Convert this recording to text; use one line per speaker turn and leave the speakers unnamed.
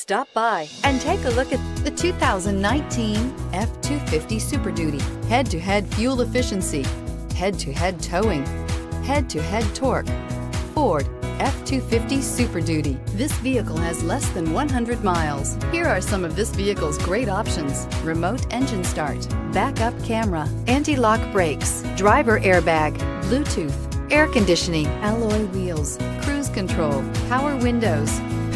Stop by and take a look at the 2019 F-250 Super Duty. Head-to-head fuel efficiency, head-to-head towing, head-to-head torque. Ford F-250 Super Duty. This vehicle has less than 100 miles. Here are some of this vehicle's great options. Remote engine start, backup camera, anti-lock brakes, driver airbag, Bluetooth, air conditioning, alloy wheels, cruise control, power windows,